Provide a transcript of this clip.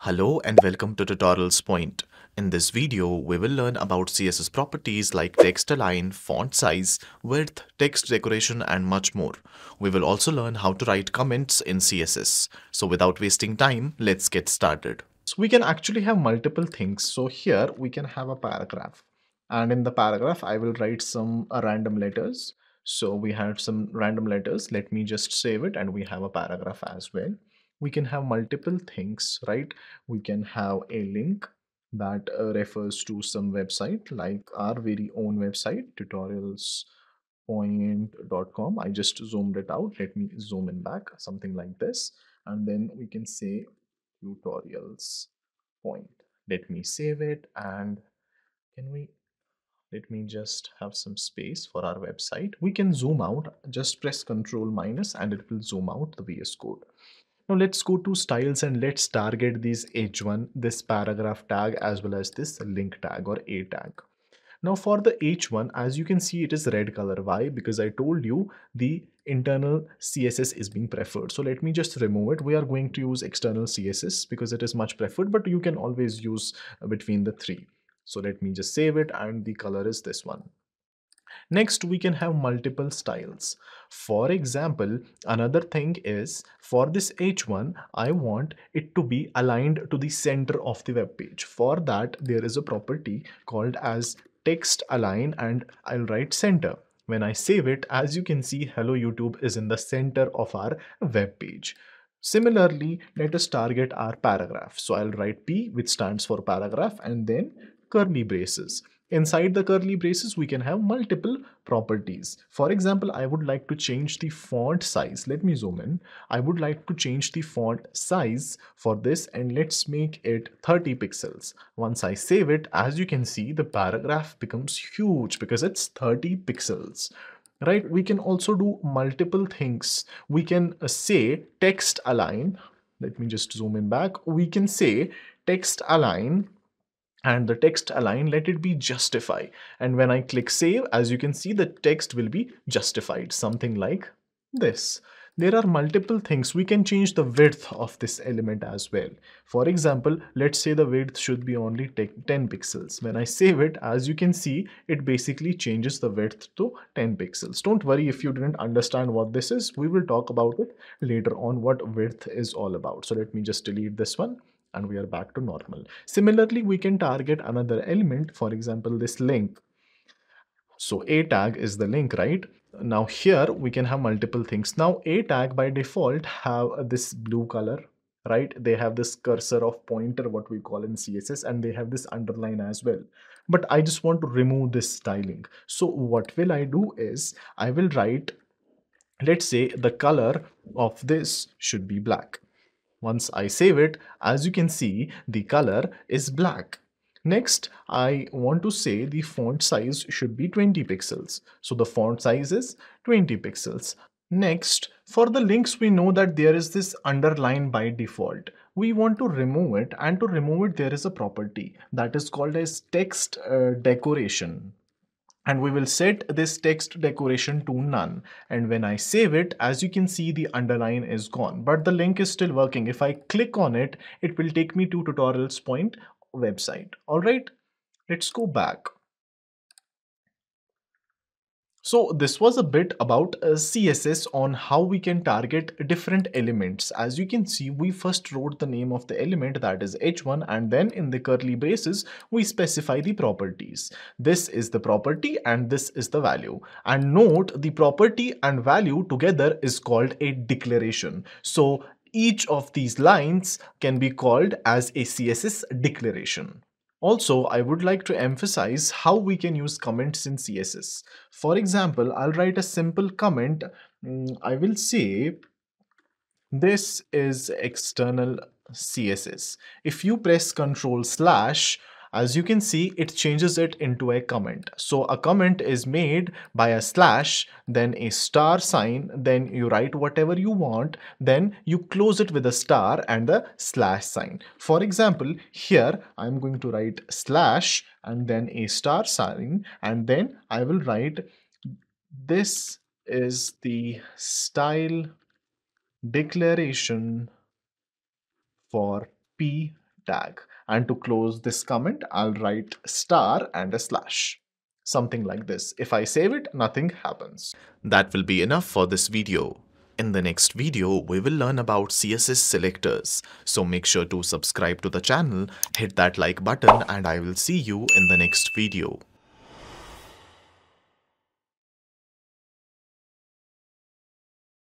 Hello and welcome to Tutorials Point. In this video, we will learn about CSS properties like text align, font size, width, text decoration and much more. We will also learn how to write comments in CSS. So without wasting time, let's get started. So we can actually have multiple things. So here we can have a paragraph and in the paragraph, I will write some uh, random letters. So we have some random letters. Let me just save it and we have a paragraph as well we can have multiple things right? We can have a link that uh, refers to some website like our very own website tutorialspoint.com i just zoomed it out. Let me zoom in back something like this. And then we can say tutorials point. Let me save it. And can we let me just have some space for our website. We can zoom out. Just press control minus and it will zoom out the vs code now let's go to styles and let's target these h1, this paragraph tag as well as this link tag or a tag. Now for the h1, as you can see, it is red color. Why? Because I told you the internal CSS is being preferred. So let me just remove it. We are going to use external CSS because it is much preferred, but you can always use between the three. So let me just save it and the color is this one. Next, we can have multiple styles. For example, another thing is for this H1, I want it to be aligned to the center of the web page. For that, there is a property called as text align and I'll write center. When I save it, as you can see, Hello YouTube is in the center of our web page. Similarly, let us target our paragraph. So I'll write P, which stands for paragraph, and then curly braces. Inside the curly braces, we can have multiple properties. For example, I would like to change the font size. Let me zoom in. I would like to change the font size for this and let's make it 30 pixels. Once I save it, as you can see, the paragraph becomes huge because it's 30 pixels right we can also do multiple things we can uh, say text align let me just zoom in back we can say text align and the text align let it be justify and when I click save as you can see the text will be justified something like this. There are multiple things. We can change the width of this element as well. For example let's say the width should be only 10 pixels. When i save it as you can see it basically changes the width to 10 pixels. Don't worry if you didn't understand what this is. We will talk about it later on what width is all about. So let me just delete this one and we are back to normal. Similarly, we can target another element, for example, this link. So a tag is the link, right? Now here we can have multiple things. Now a tag by default have this blue color, right? They have this cursor of pointer, what we call in CSS, and they have this underline as well. But I just want to remove this styling. So what will I do is I will write, let's say the color of this should be black once I save it, as you can see, the color is black. Next, I want to say the font size should be 20 pixels. So the font size is 20 pixels. Next, for the links, we know that there is this underline by default. We want to remove it and to remove it, there is a property that is called as text uh, decoration and we will set this text decoration to none. And when I save it as you can see the underline is gone. But the link is still working. If I click on it it will take me to tutorials point website. Alright let's go back so this was a bit about uh, CSS on how we can target different elements. As you can see, we first wrote the name of the element that is h1 and then in the curly braces, we specify the properties. This is the property and this is the value. And note the property and value together is called a declaration. So each of these lines can be called as a CSS declaration. Also, I would like to emphasize how we can use comments in CSS. For example, I'll write a simple comment. Mm, I will say, this is external CSS. If you press Control slash, as you can see, it changes it into a comment. So a comment is made by a slash, then a star sign, then you write whatever you want, then you close it with a star and the slash sign. For example, here I'm going to write slash and then a star sign, and then I will write this is the style declaration for p tag. And to close this comment, I'll write star and a slash. Something like this. If I save it, nothing happens. That will be enough for this video. In the next video, we will learn about CSS selectors. So make sure to subscribe to the channel, hit that like button and I will see you in the next video.